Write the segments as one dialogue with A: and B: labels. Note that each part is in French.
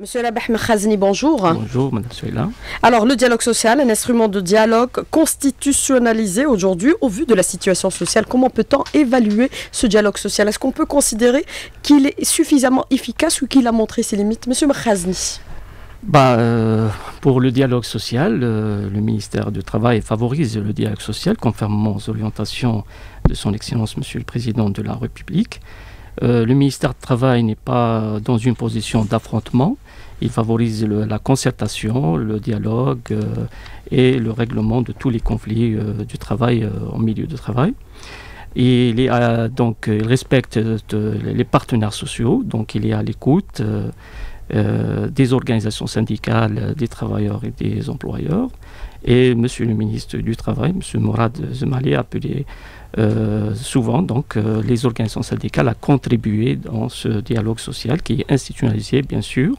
A: Monsieur Labah Khazni, bonjour.
B: Bonjour, Madame Souela.
A: Alors, le dialogue social, un instrument de dialogue constitutionnalisé aujourd'hui au vu de la situation sociale. Comment peut-on évaluer ce dialogue social? Est-ce qu'on peut considérer qu'il est suffisamment efficace ou qu'il a montré ses limites? Monsieur Khazni
B: bah, euh, Pour le dialogue social, euh, le ministère du Travail favorise le dialogue social conformément aux orientations de son Excellence Monsieur le Président de la République. Euh, le ministère du Travail n'est pas dans une position d'affrontement. Il favorise la concertation, le dialogue euh, et le règlement de tous les conflits euh, du travail en milieu de travail. Il, il respecte les partenaires sociaux, donc il est à l'écoute des organisations syndicales, des travailleurs et des employeurs. Et Monsieur le ministre du Travail, M. Mourad Zemali, a appelé euh, souvent donc euh, les organisations syndicales à contribuer dans ce dialogue social qui est institutionnalisé bien sûr.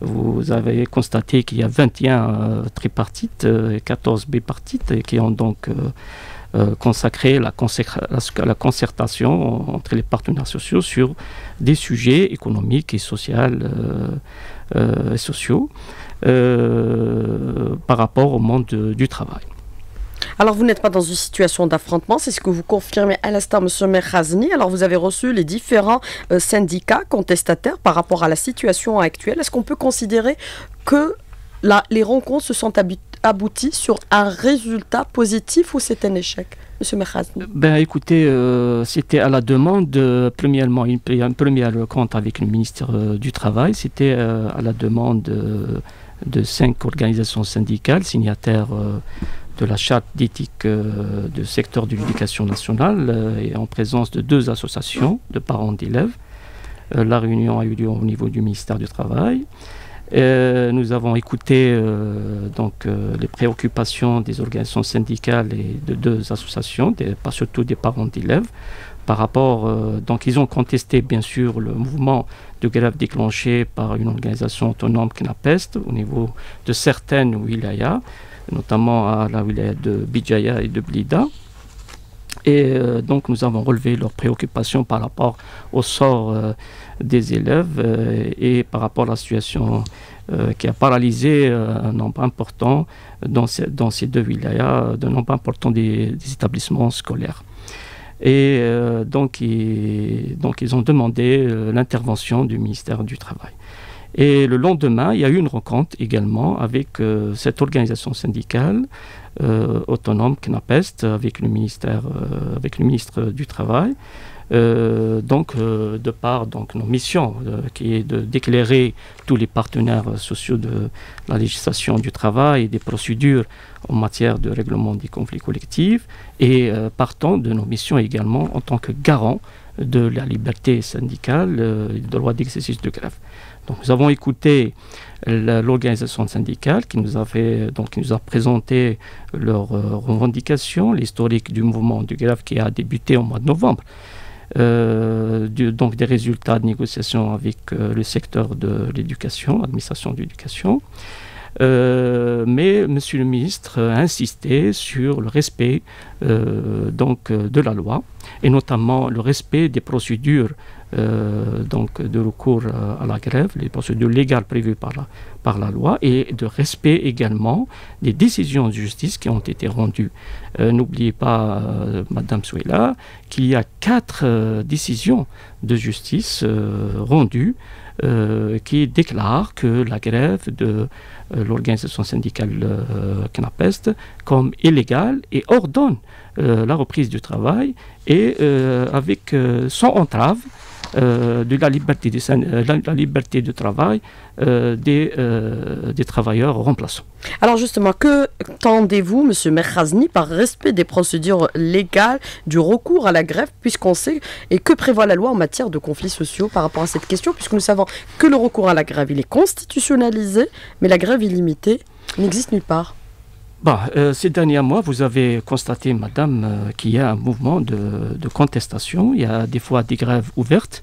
B: Vous avez constaté qu'il y a 21 euh, tripartites et 14 bipartites qui ont donc consacré la, concertation entre les partenaires sociaux sur des sujets économiques et sociaux par rapport au monde du travail.
A: Alors, vous n'êtes pas dans une situation d'affrontement, c'est ce que vous confirmez à l'instant, M. Merhazni. Alors, vous avez reçu les différents euh, syndicats contestataires par rapport à la situation actuelle. Est-ce qu'on peut considérer que les rencontres se sont abouties sur un résultat positif ou c'est un échec Monsieur Merhazni
B: ben, Écoutez, euh, c'était à la demande, premièrement, une, première rencontre avec le ministère euh, du Travail, c'était à la demande de cinq organisations syndicales signataires de la charte d'éthique euh, du secteur de l'éducation nationale euh, et en présence de deux associations de parents d'élèves. Euh, la réunion a eu lieu au niveau du ministère du Travail. nous avons écouté donc, les préoccupations des organisations syndicales et de deux associations, pas surtout des parents d'élèves, par rapport. donc, ils ont contesté, bien sûr, le mouvement de grève déclenché par une organisation autonome KNAPEST au niveau de certaines wilayas notamment à la wilaya de Bijaya et de Blida. Et euh, donc nous avons relevé leurs préoccupations par rapport au sort euh, des élèves euh, et par rapport à la situation qui a paralysé un nombre important dans, ces deux wilayas, un nombre important des, établissements scolaires. Et donc ils ont demandé l'intervention du ministère du Travail. Et le lendemain, il y a eu une rencontre également avec euh, cette organisation syndicale euh, autonome KNAPEST, avec le, ministère, euh, avec le ministre du Travail. donc, de par donc, nos missions, qui est d'éclairer tous les partenaires sociaux de la législation du travail et des procédures en matière de règlement des conflits collectifs, et partant de nos missions également en tant que garant de la liberté syndicale et du droit d'exercice de grève nous avons écouté l'organisation syndicale qui nous a fait, donc nous a présenté leurs euh, revendications, l'historique du mouvement de grève qui a débuté au mois de novembre. Euh, donc des résultats de négociations avec euh, le secteur de l'éducation, l'administration de l'éducation. mais Monsieur le ministre a insisté sur le respect donc, de la loi et notamment le respect des procédures euh, donc de recours à la grève, les procédures légales prévues par la, par la loi et de respect également des décisions de justice qui ont été rendues. Euh, n'oubliez pas, euh, Madame Souela, qu'il y a quatre décisions de justice rendues qui déclarent que la grève de l'organisation syndicale Knapest comme illégale et ordonne la reprise du travail et avec sans entrave euh, de la liberté de, euh, la, liberté de travail euh, des, travailleurs remplaçants.
A: Alors justement, que tendez-vous, Monsieur Merhazni, par respect des procédures légales du recours à la grève, puisqu'on sait, et que prévoit la loi en matière de conflits sociaux par rapport à cette question, puisque nous savons que le recours à la grève, est constitutionnalisé, mais la grève illimitée n'existe nulle part
B: bah, ces derniers mois, vous avez constaté, madame, euh, qu'il y a un mouvement de, contestation. Il y a des fois des grèves ouvertes,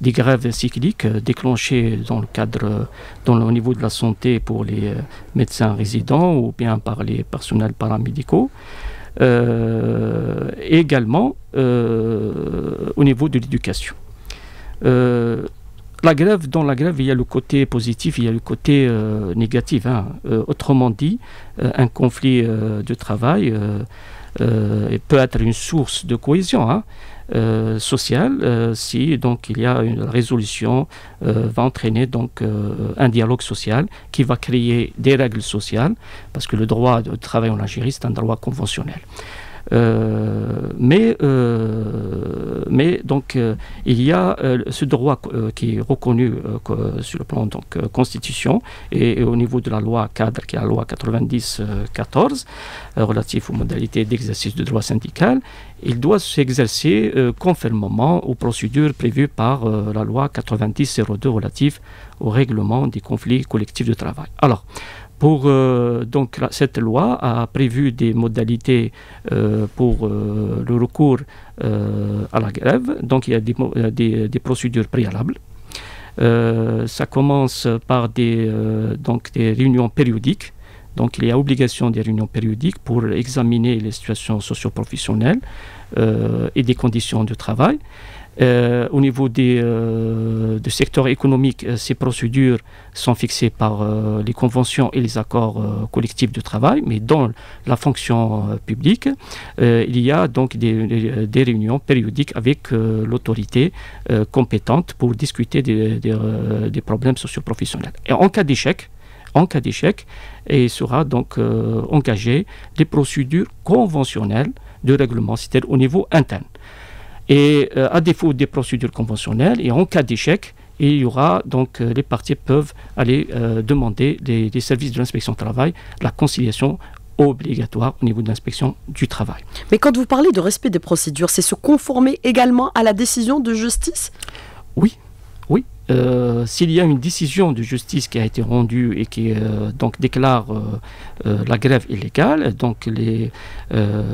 B: des grèves cycliques euh, déclenchées dans le cadre, dans le niveau de la santé pour les médecins résidents ou bien par les personnels paramédicaux. également au niveau de l'éducation. La grève, dans la grève, il y a le côté positif, il y a le côté négatif. Hein. autrement dit, un conflit de travail peut être une source de cohésion. Hein. Euh, social euh, si donc il y a une résolution euh, va entraîner donc un dialogue social qui va créer des règles sociales parce que le droit de travail en Algérie c'est un droit conventionnel. Euh, mais, euh, mais donc euh, il y a ce droit qui est reconnu sur le plan donc constitution et, au niveau de la loi cadre qui est la loi 90-14 relative aux modalités d'exercice du droit syndical, il doit s'exercer conformément aux procédures prévues par la loi 90-02 relative au règlement des conflits collectifs de travail. Alors, euh, donc cette loi a prévu des modalités euh, pour euh, le recours à la grève. Donc il y a des, des, procédures préalables. ça commence par des, donc des réunions périodiques. Donc il y a obligation des réunions périodiques pour examiner les situations socio-professionnelles et des conditions de travail. Euh, au niveau euh, du secteur économique, euh, ces procédures sont fixées par les conventions et les accords collectifs de travail, mais dans la fonction publique, il y a donc des, réunions périodiques avec l'autorité compétente pour discuter des, problèmes socioprofessionnels. Et en cas d'échec, en cas d'échec, sera donc engagé des procédures conventionnelles de règlement, c'est-à-dire au niveau interne. Et euh, à défaut des procédures conventionnelles, et en cas d'échec, il y aura donc euh, les parties peuvent aller euh, demander des, services de l'inspection du travail la conciliation obligatoire au niveau de l'inspection du travail.
A: Mais quand vous parlez de respect des procédures, c'est se conformer également à la décision de justice?
B: Oui. Euh, s'il y a une décision de justice qui a été rendue et qui euh, donc déclare euh, la grève illégale, donc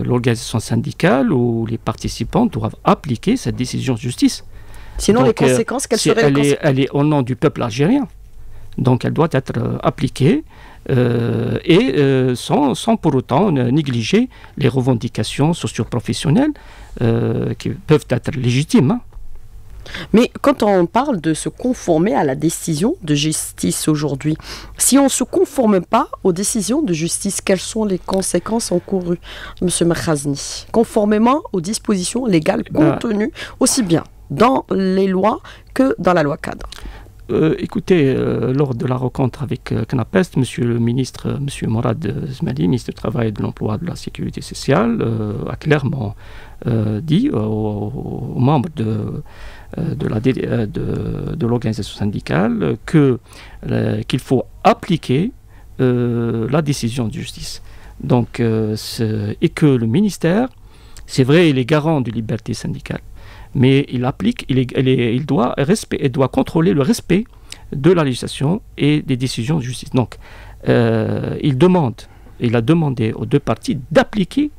B: l'organisation syndicale ou les participants doivent appliquer cette décision de justice.
A: Sinon, les conséquences, quelles seraient
B: elle est, elle est au nom du peuple algérien. Donc, elle doit être appliquée et sans, sans, pour autant négliger les revendications socio-professionnelles qui peuvent être légitimes. Hein.
A: Mais quand on parle de se conformer à la décision de justice aujourd'hui, si on ne se conforme pas aux décisions de justice, quelles sont les conséquences encourues, M. Mekhazni Conformément aux dispositions légales bah. contenues aussi bien dans les lois que dans la loi cadre.
B: Euh, écoutez, euh, lors de la rencontre avec euh, Knapest, Monsieur le ministre, Monsieur Morad Zmali, ministre du Travail, de l'Emploi et de la Sécurité sociale, a clairement dit aux membres de euh, de, la, euh, de, l'organisation syndicale que, euh, qu'il faut appliquer la décision de justice. Donc, et que le ministère, c'est vrai, il est garant de liberté syndicale, mais il applique, il, il, doit, respect, doit contrôler le respect de la législation et des décisions de justice. Donc, il demande, il a demandé aux deux parties d'appliquer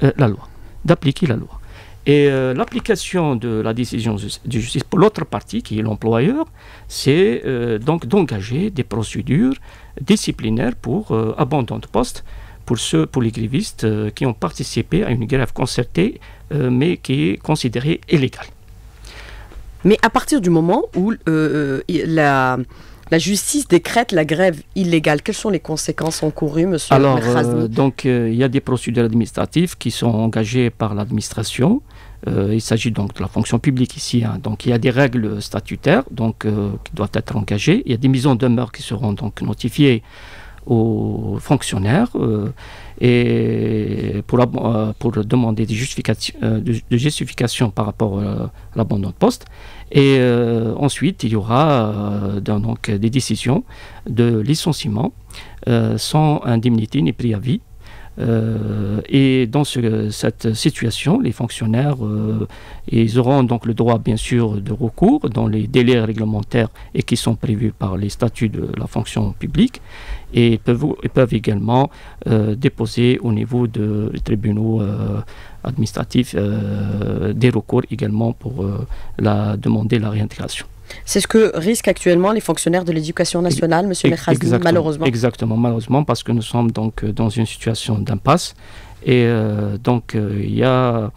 B: la loi, d'appliquer la loi. Et euh, l'application de la décision de justice pour l'autre partie, qui est l'employeur, c'est euh, donc d'engager des procédures disciplinaires pour euh, abandon de poste pour ceux, pour les grévistes qui ont participé à une grève concertée, mais qui est considérée illégale.
A: Mais à partir du moment où la, la justice décrète la grève illégale. Quelles sont les conséquences encourues, monsieur
B: Alors, donc, il y a des procédures administratives qui sont engagées par l'administration. Euh, il s'agit donc de la fonction publique ici. Hein. Il y a des règles statutaires euh, qui doivent être engagées. Il y a des mises en demeure qui seront donc notifiées aux fonctionnaires euh, pour, demander des justifications, par rapport à l'abandon de poste. Et ensuite, il y aura donc, des décisions de licenciement sans indemnité ni préavis. Euh, et dans cette situation, les fonctionnaires, euh, ils auront donc le droit, bien sûr, de recours dans les délais réglementaires et qui sont prévus par les statuts de la fonction publique. Et peuvent, également euh, déposer au niveau des tribunaux administratifs des recours également pour la, demander la réintégration.
A: C'est ce que risquent actuellement les fonctionnaires de l'éducation nationale, Monsieur Mekhazi, malheureusement.
B: Exactement, malheureusement, parce que nous sommes donc euh, dans une situation d'impasse Et donc, il y a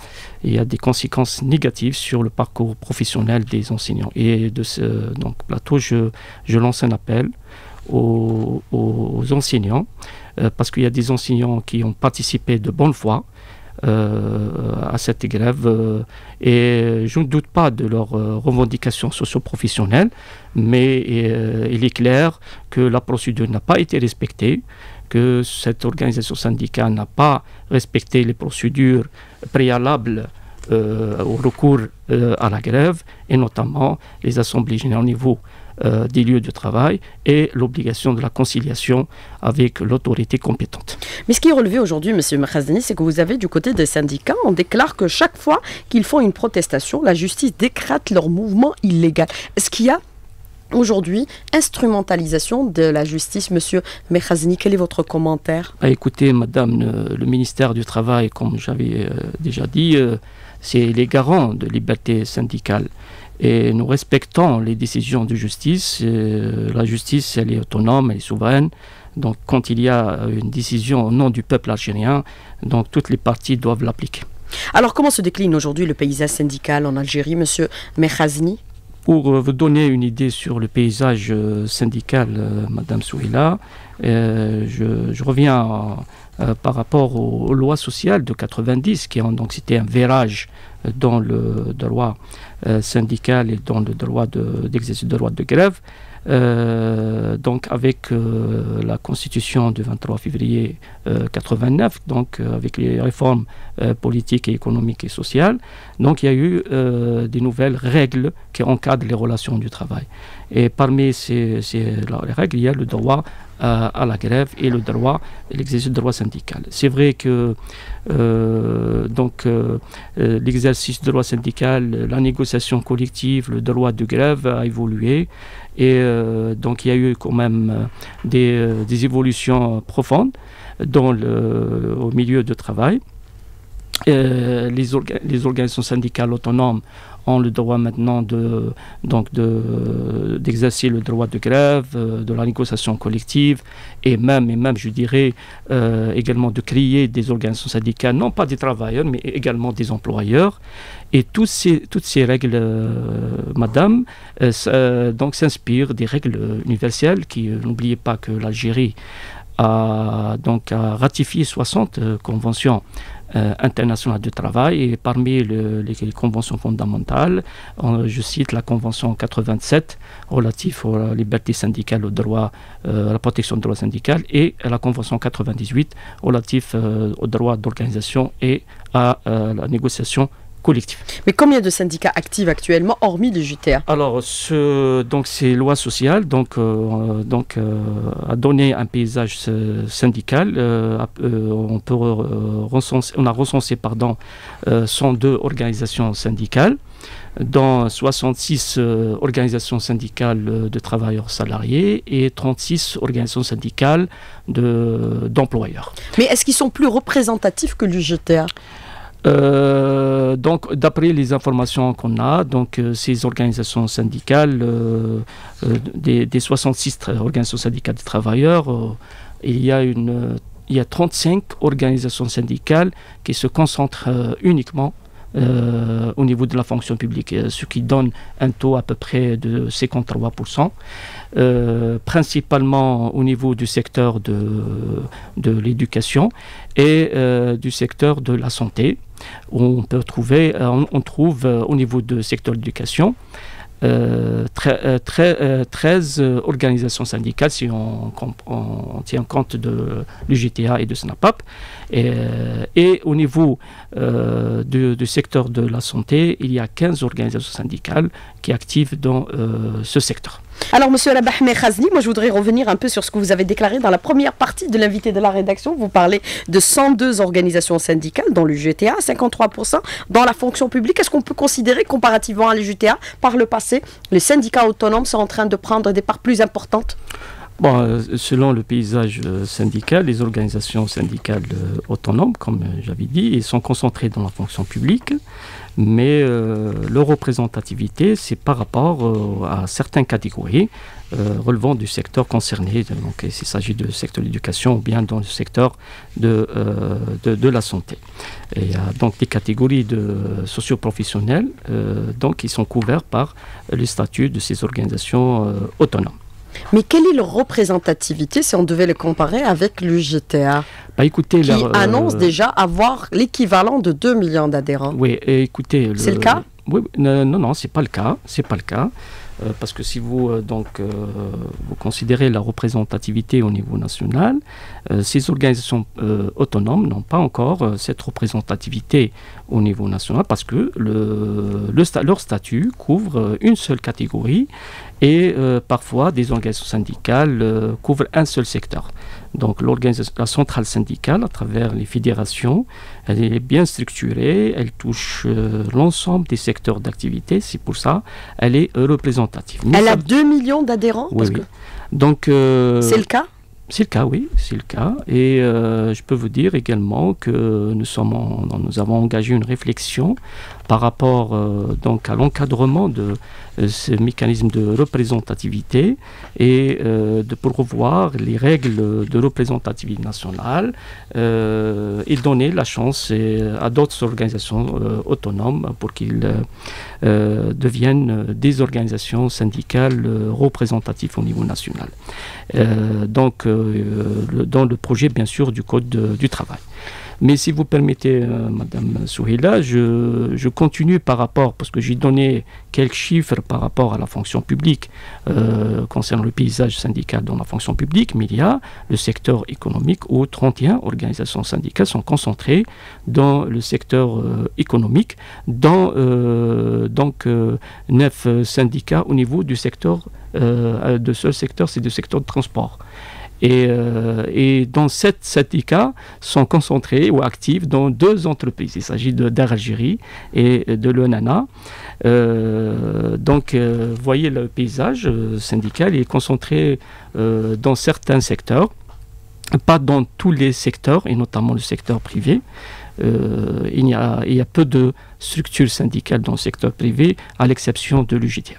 B: y a des conséquences négatives sur le parcours professionnel des enseignants. Et de ce donc, plateau, je, je lance un appel aux, enseignants, euh, parce qu'il y a des enseignants qui ont participé de bonne foi euh, à cette grève, euh, et je ne doute pas de leurs revendications socio-professionnelles, mais il est clair que la procédure n'a pas été respectée, que cette organisation syndicale n'a pas respecté les procédures préalables euh, au recours euh, à la grève, et notamment les assemblées générales au niveau euh, des lieux de travail et l'obligation de la conciliation avec l'autorité compétente.
A: Mais ce qui est relevé aujourd'hui, M. Mekhazdani, c'est que vous avez du côté des syndicats, on déclare que chaque fois qu'ils font une protestation, la justice décrète leur mouvement illégal. Est-ce qu'il y a Aujourd'hui, instrumentalisation de la justice, Monsieur Mechazini, quel est votre commentaire?
B: Bah, Écoutez, Madame, le, ministère du Travail, comme j'avais déjà dit, c'est les garants de liberté syndicale. Et nous respectons les décisions de justice. Euh, la justice, elle est autonome, elle est souveraine. Donc, quand il y a une décision au nom du peuple algérien, donc toutes les parties doivent l'appliquer.
A: Alors, comment se décline aujourd'hui le paysage syndical en Algérie, Monsieur Mechazini
B: pour euh, vous donner une idée sur le paysage euh, syndical, Madame Souila, je, reviens par rapport aux, lois sociales de 90, qui ont donc c'était un virage dans le droit syndical et dans le droit d'exercice de, droit de grève. Euh, donc avec euh, la constitution du 23 février 89, euh, donc avec les réformes politiques et économiques et sociales, donc il y a eu des nouvelles règles qui encadrent les relations du travail. Et parmi ces, règles, il y a le droit à, la grève et le droit, l'exercice du droit syndical. C'est vrai que donc l'exercice du droit syndical, la négociation collective, le droit de grève a évolué. Et euh, donc il y a eu quand même euh, euh, des, évolutions profondes dans le, au milieu de travail. les, les, organisations syndicales autonomes ont le droit maintenant de, donc de, d'exercer le droit de grève, euh, de la négociation collective et même, et même je dirais, euh, également de créer des organisations syndicales, non pas des travailleurs, mais également des employeurs. Et toutes ces, toutes ces règles, euh, madame, donc s'inspirent des règles universelles qui, n'oubliez pas que l'Algérie a ratifié 60 conventions euh, internationale du travail. Et parmi les, conventions fondamentales, je cite la convention 87 relative aux libertés syndicales, au droit, euh, à la protection des droits syndicaux et la convention 98 relative euh, au droit d'organisation et à la négociation
A: mais combien de syndicats actifs actuellement, hormis les JTA?
B: Alors, ce, donc ces lois sociales donc, euh, donc, euh, a donné un paysage syndical. Euh, on, peut recenser, on a recensé pardon, 102 organisations syndicales dans 66 organisations syndicales de travailleurs salariés et 36 organisations syndicales d'employeurs.
A: Mais est-ce qu'ils sont plus représentatifs que l'UGTA
B: euh, donc, d'après les informations qu'on a, donc euh, ces organisations syndicales, euh, des, 66 organisations syndicales de travailleurs, il y a une, il y a 35 organisations syndicales qui se concentrent uniquement au niveau de la fonction publique, ce qui donne un taux à peu près de 53%, principalement au niveau du secteur de, de l'éducation et du secteur de la santé on peut trouver, euh, on, trouve euh, au niveau du secteur d'éducation 13 euh, organisations syndicales si on, tient compte de l'UGTA et de SNAPAP. Et, et au niveau du, secteur de la santé, il y a 15 organisations syndicales qui activent dans ce secteur.
A: Alors, monsieur Alabahme Khazni, moi je voudrais revenir un peu sur ce que vous avez déclaré dans la première partie de l'invité de la rédaction. Vous parlez de 102 organisations syndicales dans l'UGTA, 53% dans la fonction publique. Est-ce qu'on peut considérer, comparativement à l'UGTA, par le passé, les syndicats autonomes sont en train de prendre des parts plus importantes?
B: Bon, selon le paysage syndical, les organisations syndicales autonomes, comme j'avais dit, sont concentrées dans la fonction publique mais euh, leur représentativité, c'est par rapport euh, à certaines catégories euh, relevant du secteur concerné. Donc, s'il s'agit du secteur de l'éducation ou bien dans le secteur de, de, la santé. Il y a donc des catégories de socioprofessionnels donc, qui sont couverts par le statut de ces organisations autonomes.
A: Mais quelle est leur représentativité si on devait les comparer avec l'UGTA
B: bah, écoutez,
A: qui annonce déjà avoir l'équivalent de 2 millions d'adhérents?
B: Oui, écoutez...
A: C'est le cas?
B: Oui, non, non, c'est pas le cas. C'est pas le cas. Euh, parce que si vous, euh, donc, euh, vous considérez la représentativité au niveau national, ces organisations autonomes n'ont pas encore cette représentativité au niveau national parce que le, leur statut couvre une seule catégorie et parfois des organisations syndicales couvrent un seul secteur. Donc la centrale syndicale, à travers les fédérations, elle est bien structurée, elle touche euh, l'ensemble des secteurs d'activité, c'est pour ça elle est représentative.
A: elle a 2 millions d'adhérents
B: Oui, Donc,
A: euh, c'est le cas?
B: C'est le cas, oui, c'est le cas. Et euh, je peux vous dire également que nous, sommes nous avons engagé une réflexion par rapport euh, donc à l'encadrement de euh, ce mécanisme de représentativité et de pour revoir les règles de représentativité nationale et donner la chance à d'autres organisations autonomes pour qu'ils deviennent des organisations syndicales représentatives au niveau national. donc euh, dans le projet, bien sûr, du Code du travail. Mais si vous permettez, euh, Madame Souhila, je, je, continue par rapport, parce que j'ai donné quelques chiffres par rapport à la fonction publique euh, concernant le paysage syndical dans la fonction publique, mais il y a le secteur économique où 31 organisations syndicales sont concentrées dans le secteur économique, dans donc 9 syndicats au niveau du secteur, de ce secteur, c'est le secteur de transport. Et, euh, et, dans sept syndicats sont concentrés ou actifs dans deux entreprises. Il s'agit d'Algérie et de l'ONANA. Euh, donc, euh, voyez le paysage syndical est concentré dans certains secteurs, pas dans tous les secteurs, et notamment le secteur privé. il, y a, il y a peu de structures syndicales dans le secteur privé, à l'exception de l'UGTA.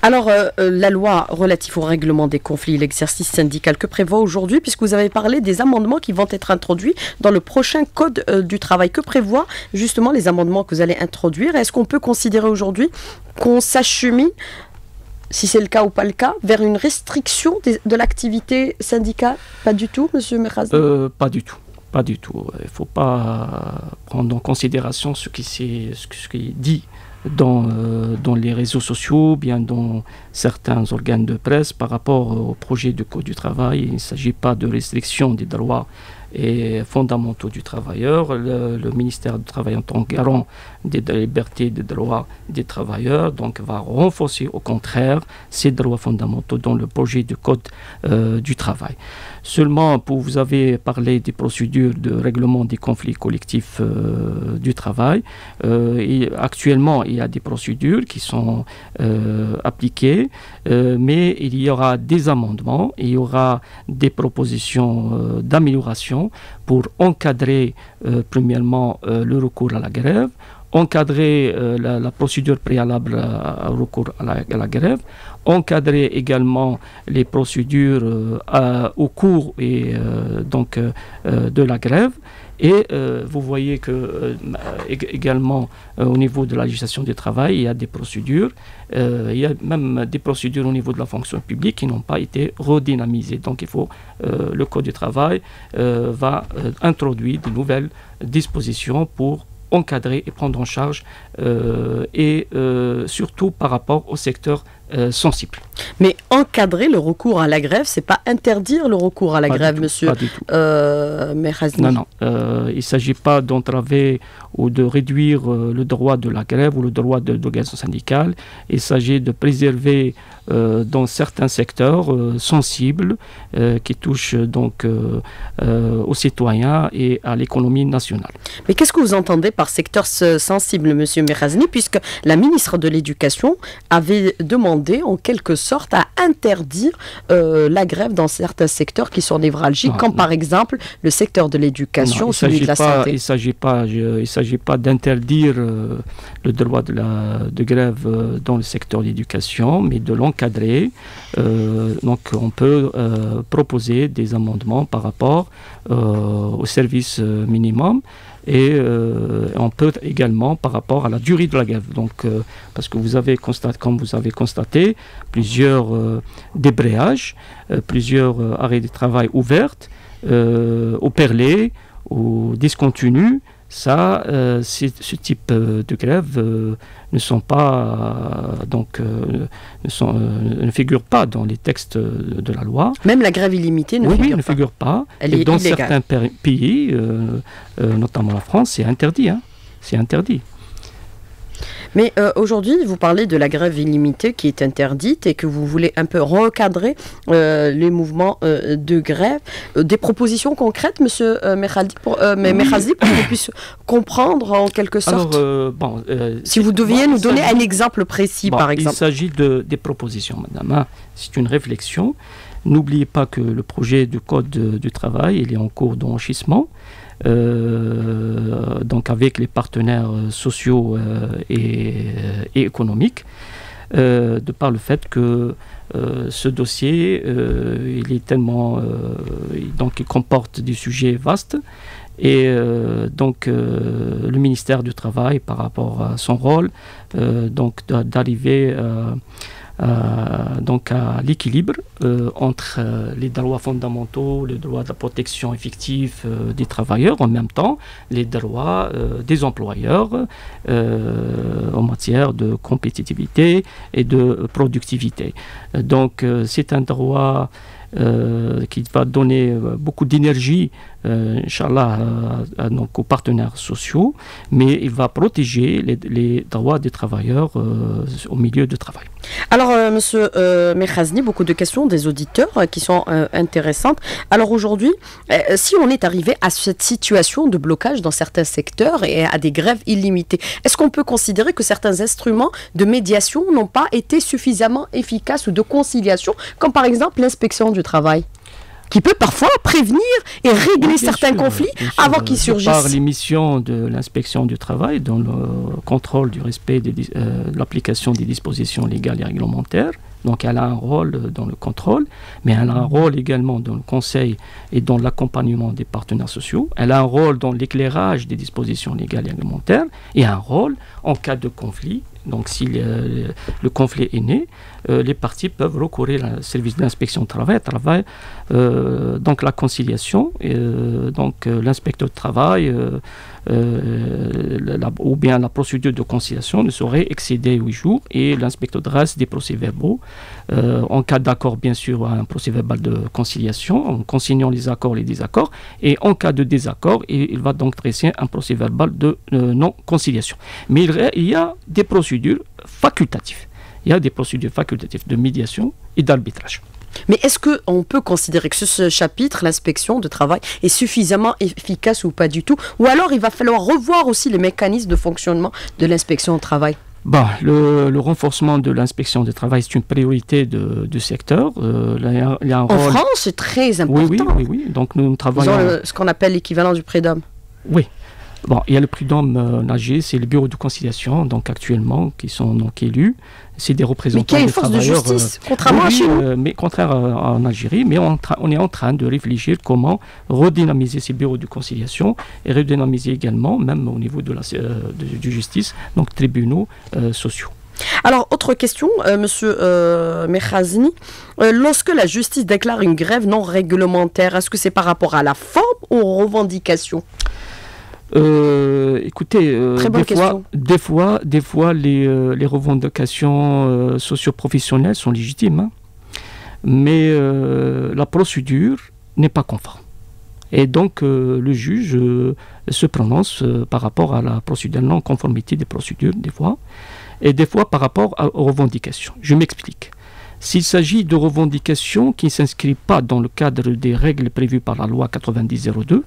A: Alors, euh, euh, la loi relative au règlement des conflits, l'exercice syndical que prévoit aujourd'hui, puisque vous avez parlé des amendements qui vont être introduits dans le prochain code euh, du travail, que prévoient justement les amendements que vous allez introduire? Est-ce qu'on peut considérer aujourd'hui qu'on s'achemine si c'est le cas ou pas le cas, vers une restriction de, l'activité syndicale? Pas du tout, monsieur Meraz
B: Pas du tout. Pas du tout. Il ne faut pas prendre en considération ce qui, ce qui est dit dans, euh, dans les réseaux sociaux, bien dans certains organes de presse par rapport au projet de Code du travail. Il ne s'agit pas de restriction des droits et fondamentaux du travailleur. Le, ministère du Travail en tant que garant des libertés et des droits des travailleurs donc va renforcer au contraire ces droits fondamentaux dans le projet de Code euh, du travail. Seulement, pour vous avez parlé des procédures de règlement des conflits collectifs euh, du travail. Euh, actuellement, il y a des procédures qui sont euh, appliquées, mais il y aura des amendements, il y aura des propositions d'amélioration pour encadrer premièrement le recours à la grève, encadrer la, procédure préalable au recours à la, grève, encadrer également les procédures euh, au cours euh, euh, de la grève. Et vous voyez que également au niveau de la législation du travail, il y a des procédures, il y a même des procédures au niveau de la fonction publique qui n'ont pas été redynamisées. Donc il faut, le Code du travail va introduire de nouvelles dispositions pour encadrer et prendre en charge et surtout par rapport au secteur euh, sensible.
A: Mais encadrer le recours à la grève, c'est pas interdire le recours à la grève, monsieur.
B: Pas du tout. Euh, non, non. Euh, il ne s'agit pas d'entraver ou de réduire euh, le droit de la grève ou le droit de l'organisation syndicale. Il s'agit de préserver dans certains secteurs sensibles qui touchent donc aux citoyens et à l'économie nationale.
A: Mais qu'est-ce que vous entendez par secteur sensible, monsieur Merazni, puisque la ministre de l'Éducation avait demandé demander en quelque sorte à interdire euh, la grève dans certains secteurs qui sont névralgiques, comme par exemple le secteur de l'éducation, celui de la santé.
B: Il ne s'agit pas, il s'agit pas d'interdire euh, le droit de, la, de grève euh, dans le secteur de l'éducation, mais de l'encadrer. donc on peut proposer des amendements par rapport au service minimum et euh, on peut également par rapport à la durée de la grève. Donc, euh, parce que vous avez constaté, comme vous avez constaté, plusieurs euh, débrayages, plusieurs arrêts de travail ouverts, au perlé, au discontinu, ça, euh, ce type euh, de grève euh, ne sont pas donc ne, sont, ne figurent pas dans les textes de la loi.
A: Même la grève illimitée ne,
B: figure,
A: oui,
B: ne
A: pas.
B: figure pas. Et dans certains pays, notamment la France, c'est interdit. Hein. C'est interdit.
A: Mais euh, aujourd'hui, vous parlez de la grève illimitée qui est interdite et que vous voulez un peu recadrer euh, les mouvements euh, de grève. des propositions concrètes, Monsieur Mekhaldi, pour, pour qu'on puisse comprendre en quelque sorte?
B: Alors, bon,
A: Si vous deviez nous donner un exemple précis, par exemple.
B: Il s'agit de, des propositions, madame. Hein. C'est une réflexion. N'oubliez pas que le projet du Code du travail il est en cours d'enrichissement. Euh, donc avec les partenaires sociaux euh, et, économiques, euh, de par le fait que ce dossier, est tellement, donc il comporte des sujets vastes. Et donc le ministère du Travail, par rapport à son rôle, donc d'arriver euh, donc à l'équilibre euh, entre euh, les droits fondamentaux, le droit de la protection effective des travailleurs, en même temps les droits des employeurs en matière de compétitivité et de productivité. Donc c'est un droit qui va donner beaucoup d'énergie euh, Inch'Allah, euh, aux partenaires sociaux, mais il va protéger les, droits des travailleurs euh, au milieu de travail.
A: Alors, Monsieur Mekhazni, beaucoup de questions des auditeurs qui sont intéressantes. Alors aujourd'hui, si on est arrivé à cette situation de blocage dans certains secteurs et à des grèves illimitées, est-ce qu'on peut considérer que certains instruments de médiation n'ont pas été suffisamment efficaces ou de conciliation, comme par exemple l'inspection du travail? Qui peut parfois prévenir et régler certains conflits avant qu'ils surgissent.
B: Par l'émission de l'inspection du travail, dans le contrôle du respect euh, de l'application des dispositions légales et réglementaires, donc elle a un rôle dans le contrôle, mais elle a un rôle également dans le conseil et dans l'accompagnement des partenaires sociaux. Elle a un rôle dans l'éclairage des dispositions légales et réglementaires et un rôle en cas de conflit donc, si le, conflit est né, euh, les parties peuvent recourir au service d'inspection de travail, travail euh, donc la conciliation, euh, donc l'inspecteur de travail ou bien la procédure de conciliation ne saurait excéder 8 jours et l'inspecteur de reste des procès-verbaux, en cas d'accord bien sûr un procès-verbal de conciliation, en consignant les accords et les désaccords, et en cas de désaccord, il, va donc dresser un procès-verbal de non-conciliation. Mais il y a des procédures facultatif. Il y a des procédures facultatives de médiation et d'arbitrage.
A: Mais est-ce qu'on peut considérer que ce chapitre, l'inspection de travail, est suffisamment efficace ou pas du tout? Ou alors il va falloir revoir aussi les mécanismes de fonctionnement de l'inspection de travail?
B: Bah, le, renforcement de l'inspection du travail, c'est une priorité du secteur.
A: Euh, il y a un en France, c'est très important.
B: Oui, oui, oui, Donc nous, travaillons.
A: ce qu'on appelle l'équivalent du prédom.
B: Oui, Bon, il y a le prud'homme euh, c'est le bureau de conciliation, donc actuellement, qui sont donc élus. C'est des représentants
A: mais
B: qui a une
A: force de justice, euh, contrairement à chez nous.
B: Euh, mais contraire en Algérie, mais on, on, est en train de réfléchir comment redynamiser ces bureaux de conciliation et redynamiser également, même au niveau de la de, justice, donc tribunaux sociaux.
A: Alors, autre question, Monsieur Mekhazni. lorsque la justice déclare une grève non réglementaire, est-ce que c'est par rapport à la forme ou aux revendications?
B: Euh, écoutez, euh, des, fois, des, fois, des fois, les, euh, les revendications socio-professionnelles sont légitimes, hein. mais la procédure n'est pas conforme. Et donc, le juge se prononce par rapport à la procédure, non-conformité des procédures, des fois, et des fois par rapport aux revendications. Je m'explique. S'il s'agit de revendications qui ne s'inscrivent pas dans le cadre des règles prévues par la loi 9002,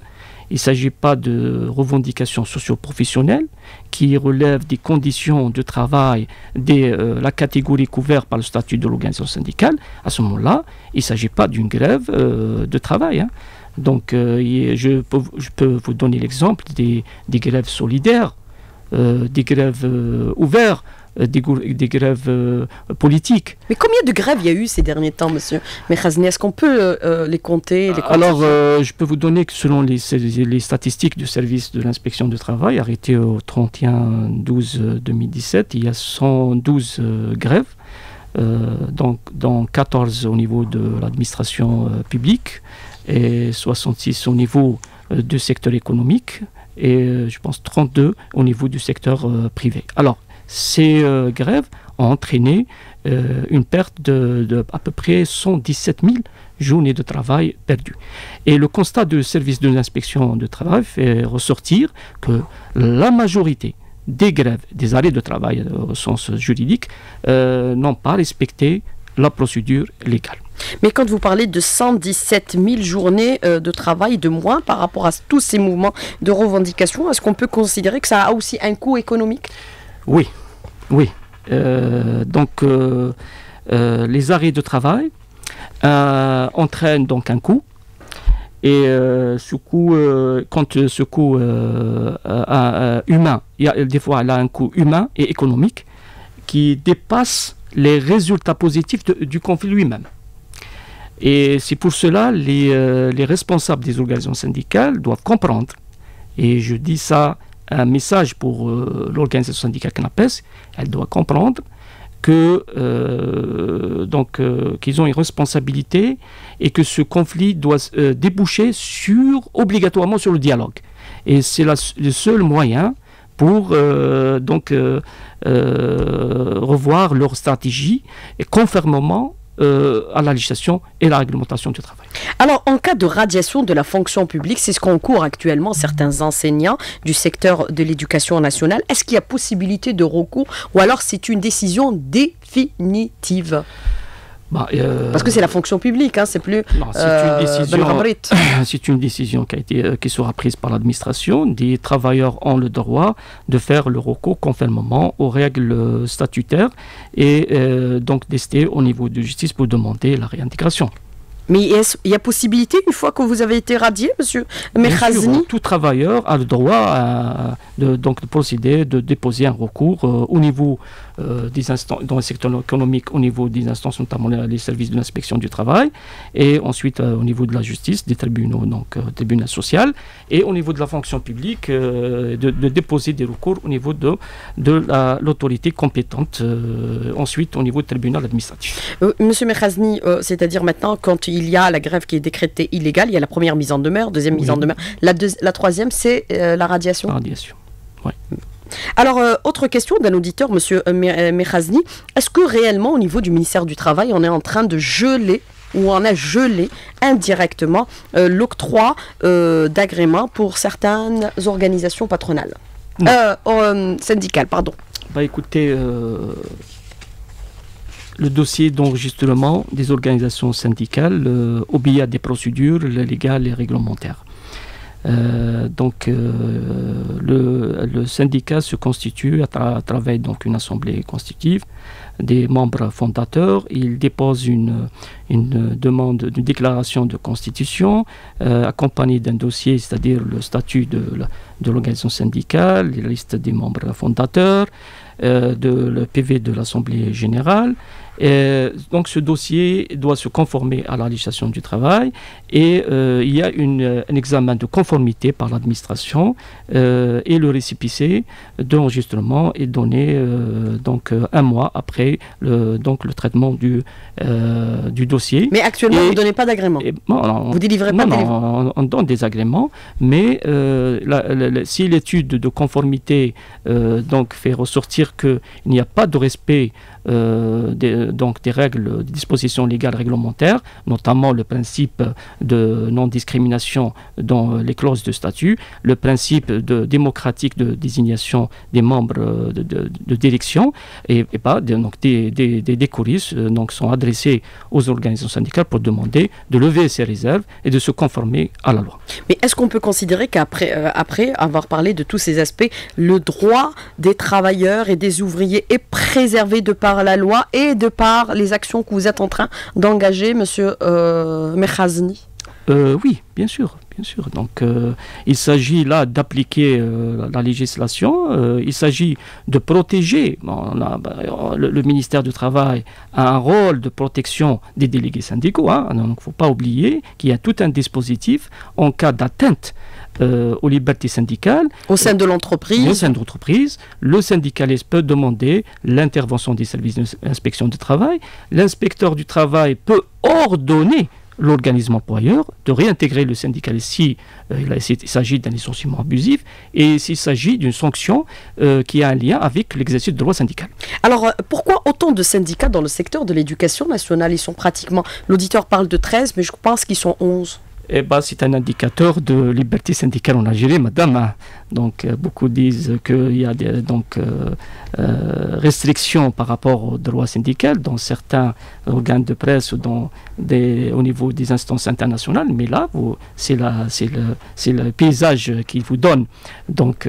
B: Il ne s'agit pas de revendications socio-professionnelles qui relèvent des conditions de travail de la catégorie couverte par le statut de l'organisation syndicale. À ce moment-là, il ne s'agit pas d'une grève de travail. Hein. Donc, je peux, je, peux, vous donner l'exemple des, des, grèves solidaires, des grèves ouvertes euh, des, des, grèves euh, politiques.
A: Mais combien de grèves il y a eu ces derniers temps, monsieur Mekhazni Est-ce qu'on peut euh, les compter les
B: Alors, je peux vous donner que selon les, les, statistiques du service de l'inspection du travail, arrêté au 31-12-2017, il y a 112 grèves. donc, dans 14 au niveau de l'administration publique et 66 au niveau du secteur économique et je pense 32 au niveau du secteur privé. Alors, ces euh, grèves ont entraîné euh, une perte de, à peu près 117 000 journées de travail perdues. Et le constat du service de l'inspection de travail fait ressortir que la majorité des grèves, des arrêts de travail euh, au sens juridique, n'ont pas respecté la procédure légale.
A: Mais quand vous parlez de 117 000 journées de travail de moins par rapport à tous ces mouvements de revendication, est-ce qu'on peut considérer que ça a aussi un coût économique?
B: Oui, oui. Euh, donc, euh, euh, les arrêts de travail entraînent donc un coût. Et ce coût, quand ce coût humain, il y a, des fois, a un coût humain et économique qui dépasse les résultats positifs du conflit lui-même. Et c'est pour cela les, les responsables des organisations syndicales doivent comprendre, et je dis ça un message pour euh, l'organisation syndicale CNAPES, elle doit comprendre que euh, donc euh, qu'ils ont une responsabilité et que ce conflit doit déboucher sur obligatoirement sur le dialogue. Et c'est le seul moyen pour donc revoir leur stratégie et conformément euh, à la législation et la réglementation du travail.
A: Alors, en cas de radiation de la fonction publique, c'est ce qu'on court actuellement certains enseignants du secteur de l'éducation nationale. Est-ce qu'il y a possibilité de recours ou alors c'est une décision définitive? Bah, euh, Parce que c'est la fonction publique, hein, c'est plus.
B: c'est une euh, décision. c'est une décision qui a été qui sera prise par l'administration. Des travailleurs ont le droit de faire le recours conformément aux règles statutaires et euh, donc d'ester au niveau de justice pour demander la réintégration.
A: Mais il y a possibilité, une fois que vous avez été radié, monsieur Mekhazni
B: Tout travailleur a le droit de, donc, de procéder, de déposer un recours au niveau euh, des instances, dans le secteur économique au niveau des instances, notamment les, services de l'inspection du travail, et ensuite euh, au niveau de la justice, des tribunaux, donc euh, tribunal social, et au niveau de la fonction publique, de, déposer des recours au niveau de, de l'autorité compétente, ensuite au niveau du tribunal administratif.
A: Monsieur Mekhazni, c'est-à-dire maintenant, quand il y a la grève qui est décrétée illégale, il y a la première mise en demeure, deuxième mise en demeure, la, la troisième, c'est la radiation
B: La radiation, oui.
A: Alors, euh, autre question d'un auditeur, Monsieur euh, euh, Mechazni. Est-ce que réellement, au niveau du ministère du Travail, on est en train de geler ou on a gelé indirectement l'octroi d'agréments pour certaines organisations patronales? Syndicales, pardon.
B: Bah écoutez, le dossier d'enregistrement des organisations syndicales obéit à des procédures légales et réglementaires. Euh, donc euh, le, syndicat se constitue à, travers donc une assemblée constitutive des membres fondateurs. Il dépose une, demande, une déclaration de constitution euh, accompagnée d'un dossier, c'est-à-dire le statut de, l'organisation syndicale, la liste des membres fondateurs, le PV de l'Assemblée générale. Donc ce dossier doit se conformer à la législation du travail. Et euh, il y a une, un examen de conformité par l'administration euh, et le récipicé d'enregistrement est donné euh, donc un mois après le, donc le traitement du, du dossier.
A: Mais actuellement, vous ne donnez pas d'agrément. Vous délivrez pas
B: Non, on, on, donne des agréments, mais si l'étude de conformité donc fait ressortir qu'il n'y a pas de respect donc des règles, des dispositions légales réglementaires, notamment le principe de non-discrimination dans les clauses de statut, le principe de démocratique de désignation des membres de, d'élection, et, pas donc des, des, des, donc sont adressés aux organisations syndicales pour demander de lever ces réserves et de se conformer à la loi.
A: Mais est-ce qu'on peut considérer qu'après après avoir parlé de tous ces aspects, le droit des travailleurs et des ouvriers est préservé de par la loi et de par les actions que vous êtes en train d'engager, Monsieur euh,
B: euh, Oui, bien sûr. Bien sûr. Donc, euh, il s'agit là d'appliquer euh, la législation. il s'agit de protéger. Bah, le, ministère du Travail a un rôle de protection des délégués syndicaux. Hein. Donc, il ne faut pas oublier qu'il y a tout un dispositif en cas d'atteinte euh, aux libertés syndicales.
A: Au sein de l'entreprise
B: Au sein de l'entreprise, le syndicaliste peut demander l'intervention des services d'inspection du travail. L'inspecteur du travail peut ordonner l'organisme employeur de réintégrer le syndicaliste si euh, il s'agit d'un licenciement abusif et s'il s'agit d'une sanction euh, qui a un lien avec l'exercice de droit syndical.
A: Alors pourquoi autant de syndicats dans le secteur de l'éducation nationale? Ils sont pratiquement, l'auditeur parle de 13, mais je pense qu'ils sont 11
B: eh ben, c'est un indicateur de liberté syndicale en Algérie, madame. Donc, euh, beaucoup disent qu'il y a des donc, euh, euh, restrictions par rapport au droit syndical dans certains organes de presse ou dans des, au niveau des instances internationales. Mais là, c'est le, paysage qui vous donne donc,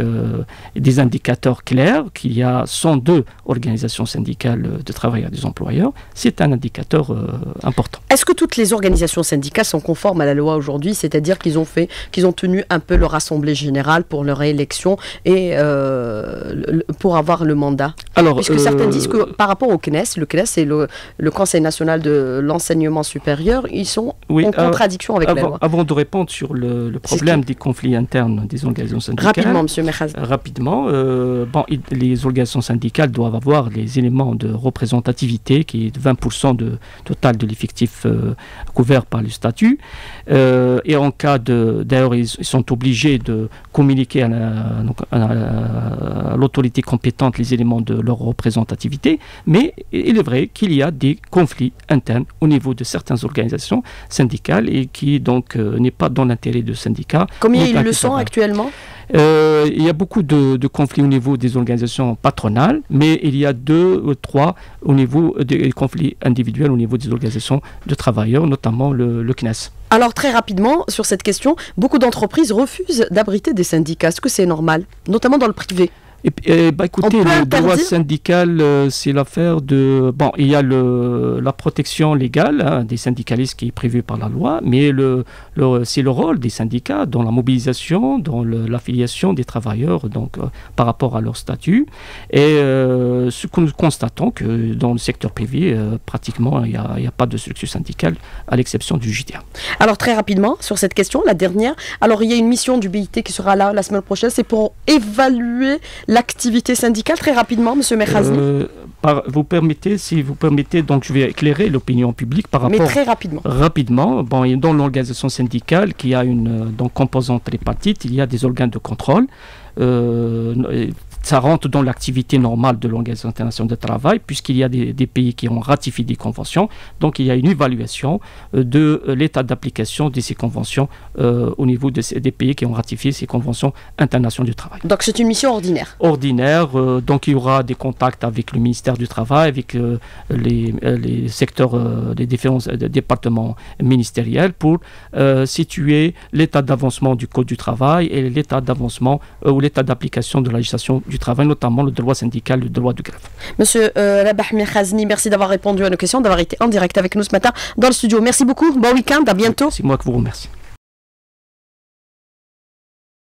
B: des indicateurs clairs qu'il y a 102 organisations syndicales de travailleurs des employeurs. C'est un indicateur important.
A: Est-ce que toutes les organisations syndicales sont conformes à la loi aujourd'hui C'est-à-dire qu'ils ont, fait, qu'ils ont tenu un peu leur assemblée générale pour leur élection et euh, pour avoir le mandat Alors, Puisque certains disent que euh, par rapport au CNES, le CNES c'est le, le, Conseil national de l'enseignement supérieur, ils sont en euh, contradiction avec
B: la
A: loi.
B: Avant de répondre sur le, problème des conflits internes des organisations syndicales.
A: Rapidement, Monsieur Mechaz.
B: Rapidement, bon, les organisations syndicales doivent avoir les éléments de représentativité qui est de 20% de total de l'effectif couvert par le statut. et en cas de, d'ailleurs, ils, sont obligés de communiquer à l'autorité compétente les éléments de leur représentativité, mais il est vrai qu'il y a des conflits internes au niveau de certaines organisations syndicales et qui donc euh, n'est pas dans l'intérêt de syndicats.
A: Combien ils le sont actuellement?
B: Euh, il y a beaucoup de, conflits au niveau des organisations patronales, mais il y a deux ou trois au niveau des conflits individuels au niveau des organisations de travailleurs, notamment le, le CNES.
A: Alors très rapidement, sur cette question, beaucoup d'entreprises refusent d'abriter des syndicats. Est-ce que c'est normal, notamment dans le privé?
B: Et, bah, écoutez, le droit syndical, euh, c'est l'affaire de. Bon, il y a le, la protection légale hein, des syndicalistes qui est prévue par la loi, mais le, c'est le rôle des syndicats dans la mobilisation, dans l'affiliation des travailleurs donc, euh, par rapport à leur statut. Et euh, ce que nous constatons, que dans le secteur privé, pratiquement, il n'y a, a, pas de structure syndicale, à l'exception du JTA.
A: Alors, très rapidement, sur cette question, la dernière. Alors, il y a une mission du BIT qui sera là la semaine prochaine, c'est pour évaluer l'activité syndicale très rapidement, Monsieur Merhazni euh,
B: Vous permettez, si vous permettez, donc je vais éclairer l'opinion publique par rapport.
A: Mais très rapidement.
B: Rapidement, bon, dans l'organisation syndicale qui a une euh, donc composante tripartite, il y a des organes de contrôle. Euh, ça rentre dans l'activité normale de l'Organisation internationale de travail, puisqu'il y a des, pays qui ont ratifié des conventions. Donc il y a une évaluation euh, de euh, l'état d'application de ces conventions euh, au niveau de des pays qui ont ratifié ces conventions internationales du travail.
A: Donc c'est une mission ordinaire
B: Ordinaire. donc il y aura des contacts avec le ministère du Travail, avec les, les, secteurs, des différents départements ministériels pour situer l'état d'avancement du Code du travail et l'état d'avancement ou l'état d'application de la législation du travail, notamment le droit syndical, le droit de grève.
A: Monsieur euh, Rabah merci d'avoir répondu à nos questions, d'avoir été en direct avec nous ce matin dans le studio. Merci beaucoup, bon week-end, à bientôt.
B: C'est moi qui vous remercie.